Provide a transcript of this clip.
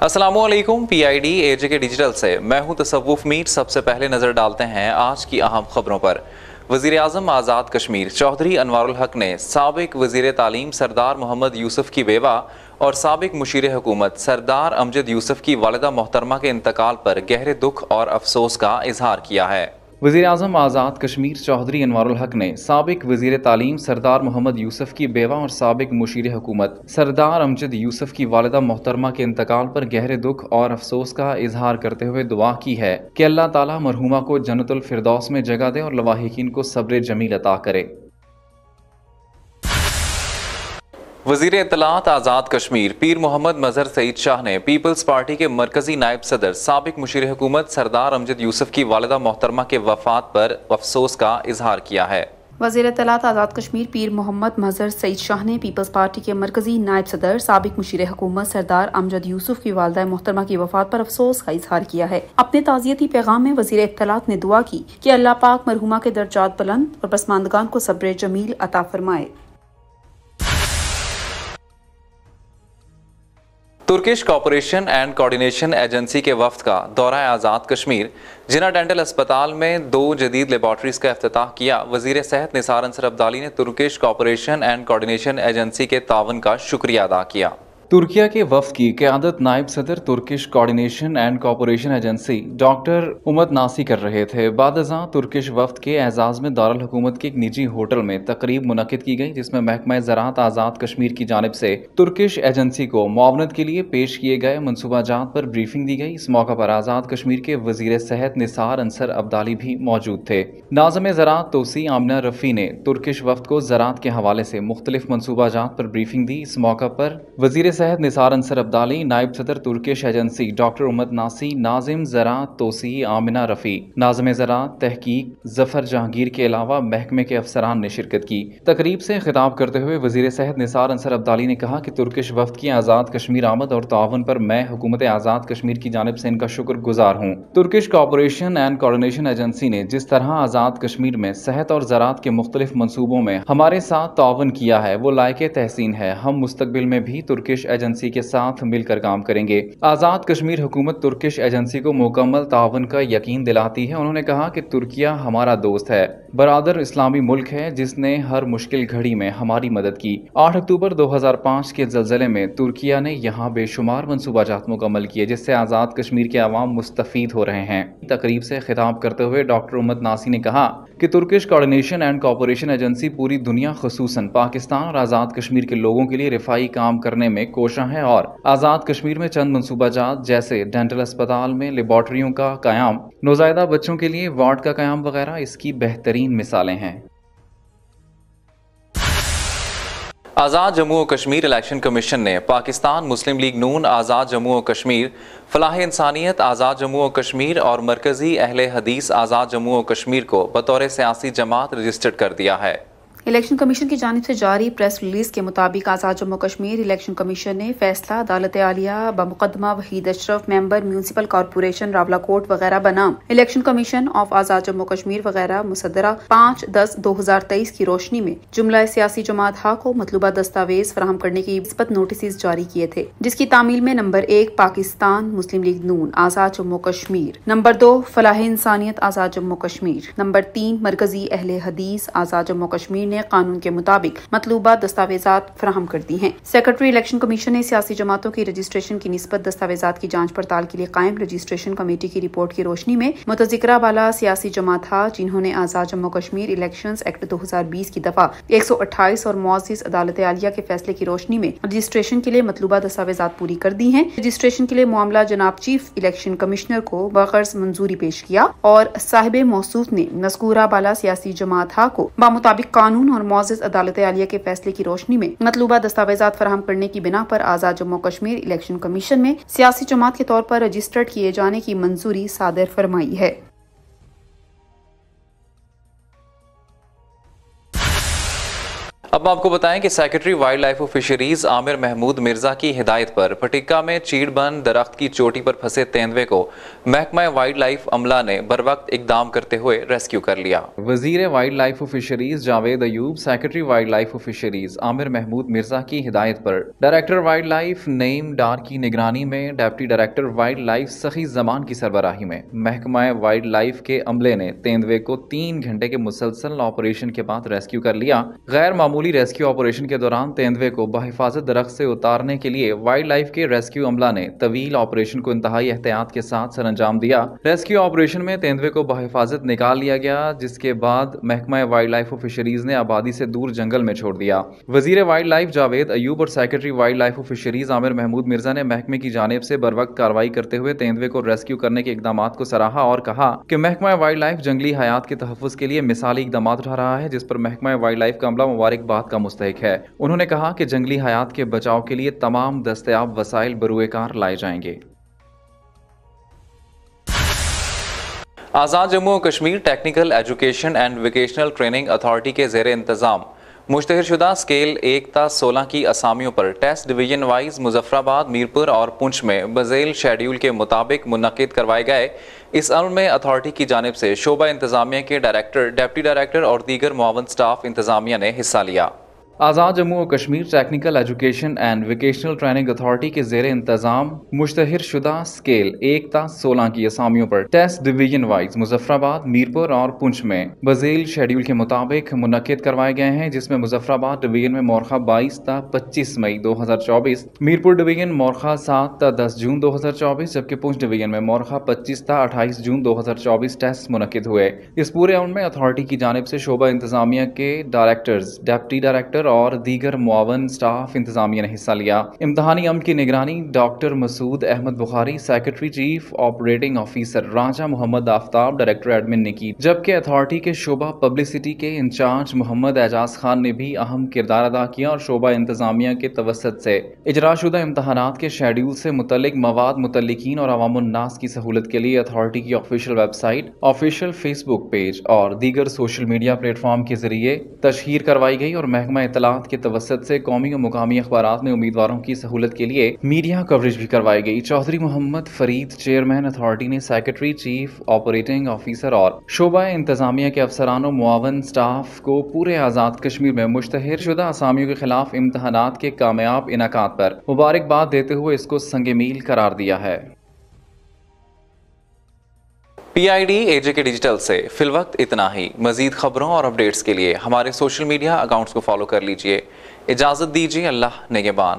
السلام علیکم پی I D A جے کے ڈیجیٹل سے۔ میں ہوں تصوف میٹ سب سے پہلے نظر ڈالتے ہیں آج کی اہم خبروں پر۔ وزیر اعظم آزاد کشمیر۔ چودھری انوار الحق نے سابق وزیر تعلیم سردار محمد یوسف کی بیوہ اور سابق مشیر حکومت سردار امجد یوسف کی والدہ محترمہ کے انتقال پر گہرے دکھ اور افسوس کا اظہار کیا ہے۔ وزیر اعظم آزاد کشمیر چودھری انوار الحق نے سابق وزیر تعلیم سردار محمد یوسف کی بیوہ اور سابق مشیر حکومت سردار امجد یوسف کی والدہ محترمہ کے انتقال پر گہرے دکھ اور افسوس کا اظہار کرتے ہوئے دعا کی ہے کہ اللہ تعالیٰ مرحومہ کو جنت الفردوس میں جگہ دے اور لواحقین کو صبر جمیل عطا کرے۔ وزیر اطلاعات آزاد کشمیر، پیر محمد مظہر سعید شاہ نے پیپلز پارٹی کے مرکزی نائب صدر، سابق مشیر حکومت سردار امجد یوسف کی والدہ محترمہ کے وفات پر افسوس کا اظہار کیا ہے۔ وزیر اطلاعات آزاد کشمیر، پیر محمد مظہر سعید شاہ نے پیپلز پارٹی کے مرکزی نائب صدر، سابق مشیر حکومت سردار امجد یوسف کی والدہ محترمہ کی وفات پر افسوس کا اظہار کیا ہے۔ اپنے تعزیتی پیغام میں وزیر اطلاعات نے دعا کی کہ اللہ پاک مرحومہ کے درجات بلند اور پسماندگان کو صبر جمیل عطا فرمائے۔ Turkish corporation and coordination agency کے وفد کا دورہ آزاد کشمیر جنا ڈینٹل اسپتال میں دو جدید لیبارٹریز کا افتتاح کیا۔ وزیر صحت نثار انصر عبدالی نے Turkish corporation and coordination agency کے تعاون کا شکریہ ادا کیا۔ ترکیہ کے وفد کی قیادت نائب صدر Turkish coordination and corporation agency doctor امت ناسی کر رہے تھے۔ بعد ازاں ترکش وفد کے اعزاز میں دارالحکومت کے ایک نجی ہوٹل میں تقریب منعقد کی گئی، جس میں محکمہ زراعت آزاد کشمیر کی جانب سے ترکش ایجنسی کو معاونت کے لیے پیش کیے گئے منصوبہ جات پر بریفنگ دی گئی۔ اس موقع پر آزاد کشمیر کے وزیر صحت نثار انصر عبدالی بھی موجود تھے۔ ناظم زراعت توسیع آمنہ رفی نے ترکش وفد کو زراعت کے حوالے سے مختلف منصوبہ جات پر بریفنگ دی۔ اس موقع پر وزیر صحت نثار انصر عبدالی نائب صدر ترکش ایجنسی ڈاکٹر امت ناسی، ناظم زراعت توسیع آمنہ رفی ناظم زراعت تحقیق، ظفر جہانگیر کے علاوہ محکمے کے افسران نے شرکت کی۔ تقریب سے خطاب کرتے ہوئے وزیر صحت نثار انصر عبدالی نے کہا کہ ترکش وفد کی آزاد کشمیر آمد اور تعاون پر میں حکومت آزاد کشمیر کی جانب سے ان کا شکر گزار ہوں۔ Turkish corporation and coordination agency نے جس طرح آزاد کشمیر میں صحت اور زراعت کے مختلف منصوبوں میں ہمارے ساتھ تعاون کیا ہے، وہ لائق تحسین ہے۔ ہم مستقبل میں بھی ترکش ایجنسی کے ساتھ مل کر کام کریں گے۔ آزاد کشمیر حکومت ترکش ایجنسی کو مکمل تعاون کا یقین دلاتی ہے۔ انہوں نے کہا کہ ترکیہ ہمارا دوست ہے۔ برادر اسلامی ملک ہے، جس نے ہر مشکل گھڑی میں ہماری مدد کی۔ آٹھ اکتوبر دو ہزار پانچ کے زلزلے میں ترکیہ نے یہاں بے شمار منصوبہ جات مکمل کیے جس سے آزاد کشمیر کے عوام مستفید ہو رہے ہیں۔ تقریب سے خطاب کرتے ہوئے ڈاکٹر امت ناسی نے کہا کہ Turkish coordination and corporation agency پوری دنیا، خصوصاً پاکستان اور آزاد کشمیر کے لوگوں کے لیے رفائی کام کرنے میں کوشاں ہے اور آزاد کشمیر میں چند منصوبہ جات جیسے ڈینٹل اسپتال میں لیبارٹریوں کا قیام، نوزائیدہ بچوں کے لیے وارڈ کا قیام وغیرہ اس کی بہترین مثالیں ہیں۔ آزاد جموں و کشمیر الیکشن کمیشن نے پاکستان مسلم لیگ نون، آزاد جموں و کشمیر، فلاح انسانیت، آزاد جموں و کشمیر اور مرکزی اہل حدیث، آزاد جموں و کشمیر کو بطور سیاسی جماعت رجسٹرڈ کر دیا ہے۔ الیکشن کمیشن کی جانب سے جاری پریس ریلیز کے مطابق آزاد جموں کشمیر الیکشن کمیشن نے فیصلہ عدالت عالیہ بمقدمہ Waheed Ashraf, member municipal corporation Rawalakot وغیرہ بنام۔ Election commission of Azad Jammu Kashmir وغیرہ مصدرہ پانچ دس دو ہزار تیئیس کی روشنی میں جملہ سیاسی جماعت ہا کو مطلوبہ دستاویز فراہم کرنے کی مثبت نوٹسز جاری کیے تھے، جس کی تعمیل میں نمبر ایک پاکستان مسلم لیگ نون، آزاد جموں کشمیر۔ نمبر دو، فلاح انسانیت، آزاد جموں کشمیر۔ نمبر تین، مرکزی اہل حدیث، آزاد جموں کشمیر۔ نے قانون کے مطابق مطلوبہ دستاویزات فراہم کر دی ہیں۔ سیکرٹری الیکشن کمیشن نے سیاسی جماعتوں کی رجسٹریشن کی نسبت دستاویزات کی جانچ پڑتال کے لیے قائم رجسٹریشن کمیٹی کی رپورٹ کی روشنی میں متذکرہ بالا سیاسی جماعت تھا جنہوں نے آزاد جموں کشمیر الیکشن ایکٹ دو ہزار بیس کی دفعہ ایک سو اٹھائیس اور معزز عدالت عالیہ کے فیصلے کی روشنی میں رجسٹریشن کے لیے مطلوبہ دستاویزات پوری کر دی ہیں۔ رجسٹریشن کے لیے معاملہ جناب چیف الیکشن کمشنر کو بغرض منظوری پیش کیا اور صاحب موصوف نے مذکورہ بالا سیاسی جماعت کو بمطابق قانون قانون اور معزز عدالت عالیہ کے فیصلے کی روشنی میں مطلوبہ دستاویزات فراہم کرنے کی بنا پر آزاد جموں کشمیر الیکشن کمیشن میں سیاسی جماعت کے طور پر رجسٹرڈ کیے جانے کی منظوری صادر فرمائی ہے۔ اب آپ کو بتائیں کہ secretary wildlife of fisheries Amir Mahmood Mirza کی ہدایت پر پٹکا میں چیڑ بند درخت کی چوٹی پر پھنسے تیندوے کو محکمہ وائلڈ لائف عملہ نے بر وقت اقدام کرتے ہوئے ریسکیو کر لیا۔ وزیر wildlife of fisheries Javed Ayub secretary wildlife of fisheries Amir Mahmood Mirza کی ہدایت پر۔ Director wildlife Naeem Dar کی نگرانی میں ڈیپٹی ڈائریکٹر وائلڈ لائف سخی زمان کی سربراہی میں۔ محکمہ وائلڈ لائف کے عملے نے تیندوے کو تین گھنٹے کے مسلسل آپریشن کے بعد ریسکیو کر لیا۔ غیر معمولی معمولی ریسکیو آپریشن کے دوران تیندوے کو بحفاظت درخت سے اتارنے کے لیے وائلڈ لائف کے ریسکیو عملہ نے طویل آپریشن کو انتہائی احتیاط کے ساتھ سر انجام دیا۔ ریسکیو آپریشن میں تیندوے کو بحفاظت نکال لیا گیا، جس کے بعد محکمہ وائلڈ لائف آف فشریز نے آبادی سے دور جنگل میں چھوڑ دیا۔ وزیر وائلڈ لائف جاوید ایوب اور secretary wildlife of fisheries Amir Mahmood Mirza نے محکمے کی جانب سے بر وقت کاروائی کرتے ہوئے تیندوے کو ریسکیو کرنے کے اقدامات کو سراہا اور کہا کہ محکمہ وائلڈ لائف جنگلی حیات کے تحفظ کے لیے مثالی اقدامات اٹھا رہا ہے، جس پر محکمہ وائلڈ لائف کا عملہ مبارک بات کا مستحق ہے۔ ہے انہوں نے کہا کہ جنگلی حیات کے بچاؤ کے لیے تمام دستیاب وسائل بروئے کار لائے جائیں گے۔ آزاد جموں و Kashmir technical education and vocational training authority کے زیر انتظام مشتہر شدہ سکیل ایک تا سولہ کی اسامیوں پر test division wise Muzaffarabad Mirpur اور پنچ میں بزیل شیڈیول کے مطابق منعقد کروائے گئے۔ اس عمل میں اتھارٹی کی جانب سے شعبہ انتظامیہ کے ڈائریکٹر ڈیپٹی ڈائریکٹر اور دیگر معاون سٹاف انتظامیہ نے حصہ لیا۔ آزاد جموں و Kashmir technical education and vocational training authority کے زیر انتظام مشتہر شدہ سکیل ایک تا سولہ کی اسامیوں پر test division wise Muzaffarabad Mirpur اور پنچ میں بزیل شیڈیول کے مطابق منعقد کروائے گئے ہیں، جس میں مظفر آباد ڈویژن میں مورخہ بائیس تا پچیس مئی دو ہزار چوبیس، میرپور ڈویژن مورخہ سات تا دس جون دو ہزار چوبیس، جبکہ پنچ ڈویژن میں مورخہ پچیس تا اٹھائیس جون دو ہزار چوبیس ٹیسٹ منعقد ہوئے۔ اس پورے عمل میں اتھارٹی کی جانب سے شعبہ انتظامیہ کے ڈائریکٹرز ڈیپٹی ڈائریکٹر اور دیگر معاون سٹاف انتظامیہ نے حصہ لیا۔ امتحانی عمل کی نگرانی doctor Masood Ahmed Bukhari, secretary chief operating officer Raja Muhammad Aftab, director admin نے کی۔ جبکہ اتھارٹی کے شعبہ پبلسٹی کے انچارج محمد اعجاز خان نے بھی اہم کردار ادا کیا اور شعبہ انتظامیہ کے توسط سے۔ اجرا شدہ امتحانات کے شیڈیول سے متعلق مواد متعلقین اور عوام الناس کی سہولت کے لیے اتھارٹی کی official website official Facebook page اور دیگر سوشل میڈیا پلیٹ فارم کے ذریعے تشہیر کروائی گئی اور محکمہ اطلاعات کے توسط سے قومی و مقامی اخبارات میں امیدواروں کی سہولت کے لیے میڈیا کوریج بھی کروائی گئی۔ چودھری محمد فرید، چیئرمین اتھارٹی نے سیکرٹری، چیف آپریٹنگ آفیسر اور شعبہ انتظامیہ کے افسران و معاون سٹاف کو پورے آزاد کشمیر میں مشتہر شدہ اسامیوں کے خلاف امتحانات کے کامیاب انعقاد پر مبارکباد دیتے ہوئے اس کو سنگ میل قرار دیا ہے۔ پی آئی ڈی اے جے کے ڈیجیٹل سے فی الوقت اتنا ہی۔ مزید خبروں اور اپڈیٹس کے لیے ہمارے سوشل میڈیا اکاؤنٹس کو فالو کر لیجیے۔ اجازت دیجیے اللہ نگبان